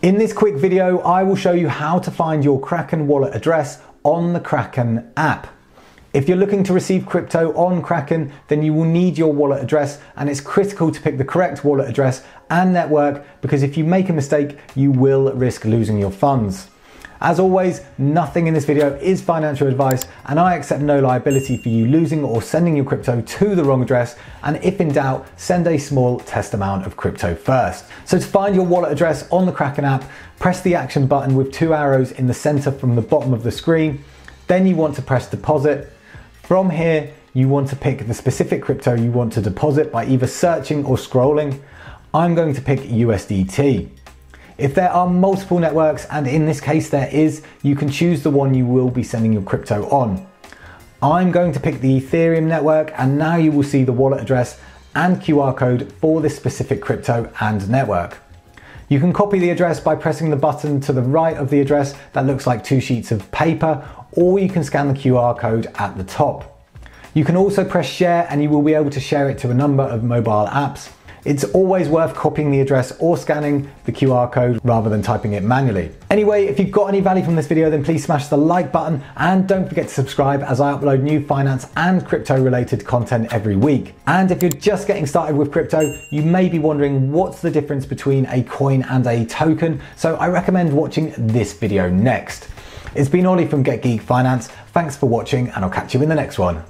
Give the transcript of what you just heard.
In this quick video, I will show you how to find your Kraken wallet address on the Kraken app. If you're looking to receive crypto on Kraken, then you will need your wallet address and it's critical to pick the correct wallet address and network because if you make a mistake, you will risk losing your funds. As always, nothing in this video is financial advice and I accept no liability for you losing or sending your crypto to the wrong address and if in doubt, send a small test amount of crypto first. So to find your wallet address on the Kraken app, press the action button with two arrows in the center from the bottom of the screen. Then you want to press deposit. From here, you want to pick the specific crypto you want to deposit by either searching or scrolling. I'm going to pick USDT. If there are multiple networks, and in this case there is, you can choose the one you will be sending your crypto on. I'm going to pick the Ethereum network and now you will see the wallet address and QR code for this specific crypto and network. You can copy the address by pressing the button to the right of the address that looks like two sheets of paper, or you can scan the QR code at the top. You can also press share and you will be able to share it to a number of mobile apps. It's always worth copying the address or scanning the QR code rather than typing it manually. Anyway, if you've got any value from this video, then please smash the like button and don't forget to subscribe as I upload new finance and crypto related content every week. And if you're just getting started with crypto, you may be wondering what's the difference between a coin and a token. So I recommend watching this video next. It's been Ollie from Get Geek Finance. Thanks for watching and I'll catch you in the next one.